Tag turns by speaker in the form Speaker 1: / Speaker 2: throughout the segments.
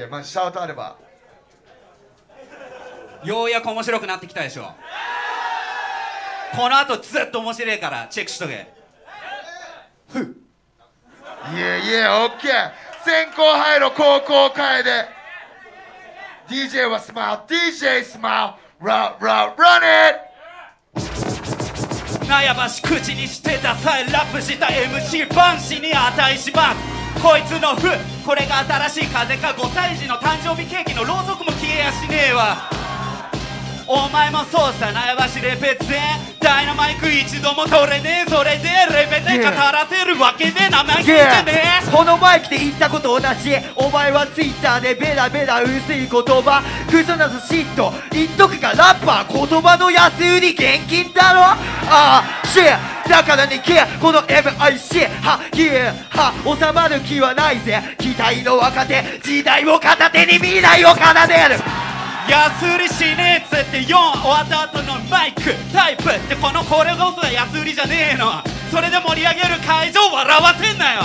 Speaker 1: ケーまずシャウトあれば。
Speaker 2: ようやく面白くなってきたでしょ。この後ずっと面白いからチェックしとけ。
Speaker 1: いやいやオッケー先行入ろ高校楓 DJ はスマイル DJ スマイル Run run run it!
Speaker 2: 悩まし口にしてダサいラップした MC 万死に値しますこいつの負これが新しい風か5歳児の誕生日ケーキのろうそくも消えやしねえわ。お前もそうさ悩ましレペゼンダイナマイク一度も取れねえ。それでレペゼン語らせるわけで生意気じゃね。え。
Speaker 3: このマイクで言ったこと同じお前はツイッターでベラベラ薄い言葉。クソなぞ嫉妬言っとくがラッパー言葉の安売り現金だろ。ああシェだからねけこの MIC はヒー。は収まる気はないぜ。期待の若手。時代を片手に未来を奏でる。
Speaker 2: やすりしねえっつって4終わった後のマイクタイプってこのこれこそが安売りじゃねえの。それで盛り上げる会場笑わせんなよ。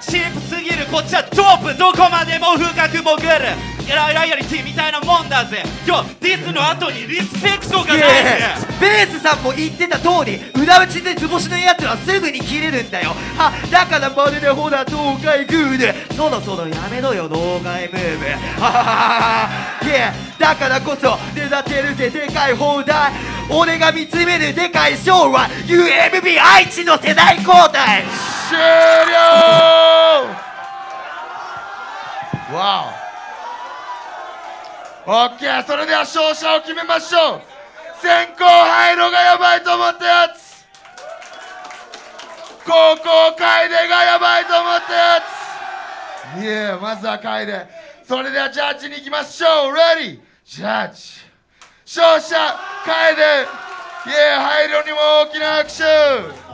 Speaker 2: チープすぎる。こっちはトープ。どこまでも深く潜る。ライラよりティみたいなもんだぜ。よディスの後にリスペクトがないぜ。
Speaker 3: ベースさんも言ってた通り裏打ちで図星のやつはすぐに切れるんだよ。はだからまるでほら東海グーで。そろそろやめろよ老害ムーブ。ははははは。Yeah だからこそ出立てるぜでかい放題俺が見つめるでかい将来 UMB 愛知の世代交代。
Speaker 1: 終了！わおオッケーそれでは勝者を決めましょう。先行入ろがやばいと思ったやつ。高校楓がやばいと思ったやつ。いやまずは楓。それではジャッジに行きましょう。レディジャッジ勝者楓。イエー入ろにも大きな拍手。